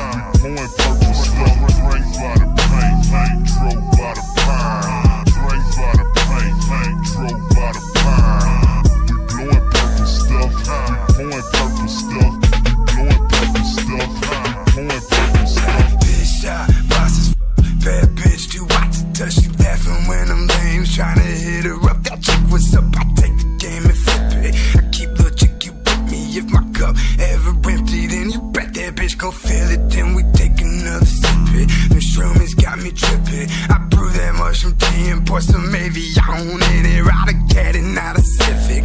time. Going purple, slow. ever empty, then you bet that bitch go fill it. Then we take another sip it. Mushroom has got me tripping. I brew that mushroom tea and pour some maybe on it. Erotic cat and not a civic.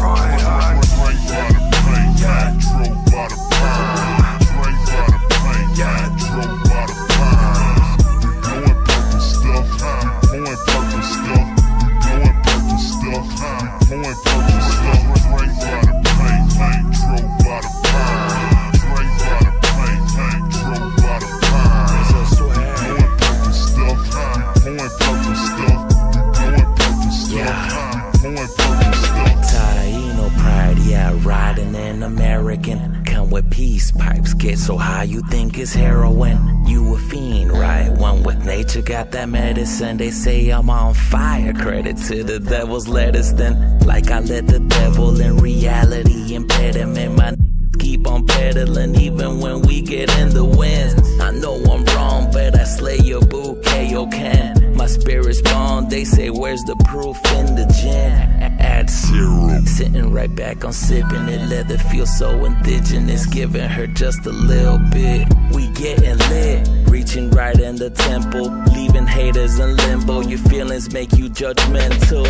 Just American. Come with peace pipes, get so high you think it's heroin. You a fiend, right? One with nature, got that medicine. They say I'm on fire. Credit to the devil's lettuce, then. Like I let the devil in reality impediment. My niggas keep on peddling, even when we get in the wind. I know I'm wrong, but I slay your bouquet, can. My spirit's born, they say, where's the proof in the gin? Add syrup. Sitting right back on sipping it, leather feels so indigenous. Giving her just a little bit. We getting lit, reaching right in the temple, leaving haters in limbo. Your feelings make you judgmental.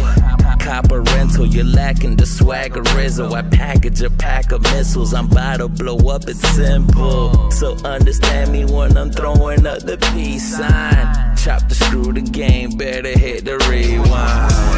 Copper rental, you're lacking the swagger rizzle. I package a pack of missiles, I'm about to blow up, it's simple. So understand me when I'm throwing up the peace sign. Chop the screw the game, better hit the rewind.